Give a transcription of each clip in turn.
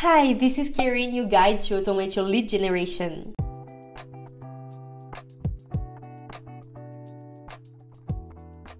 Hi, this is Karen, your guide to automate your lead generation.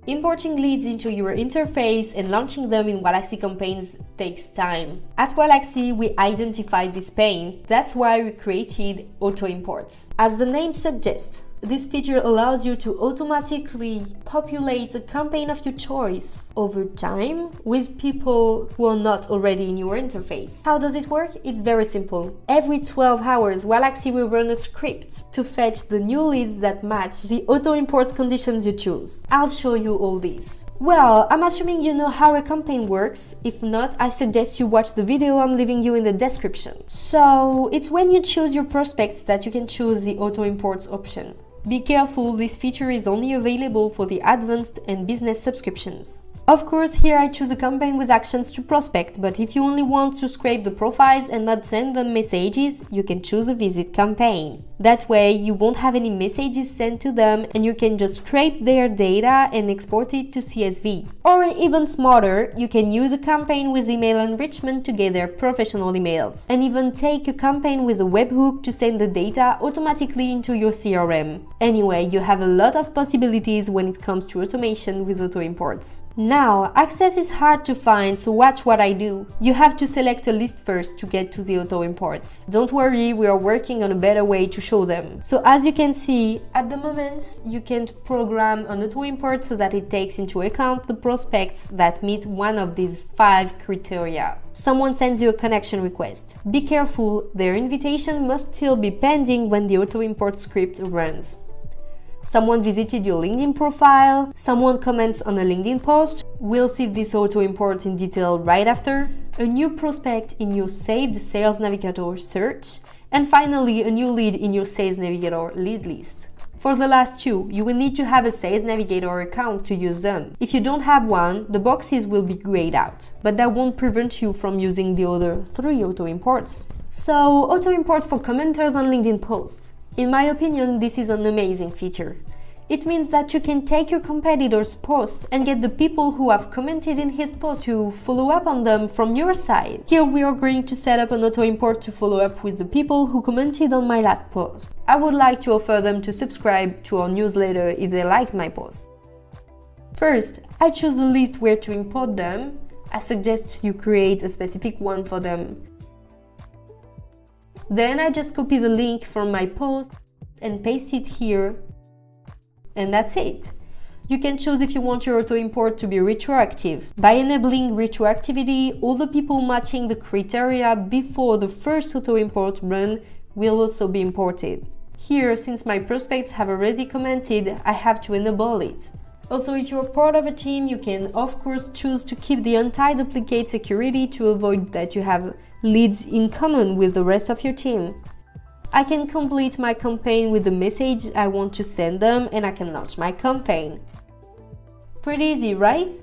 Importing leads into your interface and launching them in Waalaxy campaigns takes time. At Waalaxy, we identified this pain. That's why we created auto imports. As the name suggests, this feature allows you to automatically populate the campaign of your choice over time with people who are not already in your interface. How does it work? It's very simple. Every 12 hours, Waalaxy will run a script to fetch the new leads that match the auto import conditions you choose. I'll show you all this. Well, I'm assuming you know how a campaign works. If not, I suggest you watch the video I'm leaving you in the description. So, it's when you choose your prospects that you can choose the auto imports option. Be careful, this feature is only available for the advanced and business subscriptions. Of course, here I choose a campaign with actions to prospect, but if you only want to scrape the profiles and not send them messages, you can choose a visit campaign. That way, you won't have any messages sent to them and you can just scrape their data and export it to CSV. Or even smarter, you can use a campaign with email enrichment to get their professional emails. And even take a campaign with a webhook to send the data automatically into your CRM. Anyway, you have a lot of possibilities when it comes to automation with auto imports. Now, access is hard to find, so watch what I do. You have to select a list first to get to the auto imports. Don't worry, we are working on a better way to show them. So as you can see, at the moment, you can program an auto import so that it takes into account the prospects that meet one of these five criteria. Someone sends you a connection request. Be careful, their invitation must still be pending when the auto import script runs. Someone visited your LinkedIn profile, someone comments on a LinkedIn post, we'll see this auto import in detail right after, a new prospect in your saved Sales Navigator search, and finally a new lead in your Sales Navigator lead list. For the last two, you will need to have a Sales Navigator account to use them. If you don't have one, the boxes will be grayed out, but that won't prevent you from using the other three auto imports. So, auto import for commenters on LinkedIn posts. In my opinion, this is an amazing feature. It means that you can take your competitor's post and get the people who have commented in his post to follow up on them from your side. Here we are going to set up an auto import to follow up with the people who commented on my last post. I would like to offer them to subscribe to our newsletter if they like my post. First, I choose a list where to import them. I suggest you create a specific one for them. Then I just copy the link from my post and paste it here and that's it. You can choose if you want your auto import to be retroactive. By enabling retroactivity, all the people matching the criteria before the first auto import run will also be imported. Here, since my prospects have already commented, I have to enable it. Also, if you're part of a team, you can of course choose to keep the anti-duplicate security to avoid that you have leads in common with the rest of your team. I can complete my campaign with the message I want to send them and I can launch my campaign. Pretty easy, right?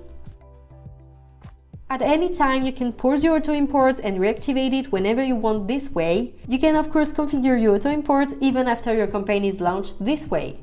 At any time, you can pause your auto import and reactivate it whenever you want this way. You can of course configure your auto import even after your campaign is launched this way.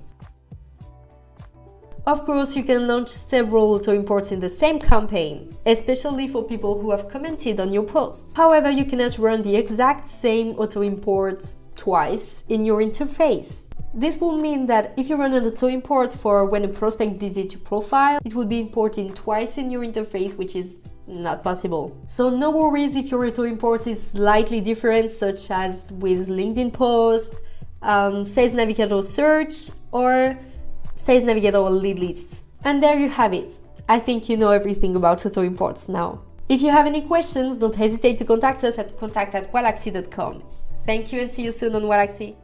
Of course, you can launch several auto imports in the same campaign, especially for people who have commented on your posts. However, you cannot run the exact same auto imports twice in your interface. This will mean that if you run an auto import for when a prospect visits your profile, it will be imported twice in your interface, which is not possible. So no worries if your auto import is slightly different, such as with LinkedIn post, um, Sales Navigator search, or Sales Navigator lead lists. And there you have it. I think you know everything about auto imports now. If you have any questions, don't hesitate to contact us at contact at waalaxy.com. Thank you and see you soon on Waalaxy.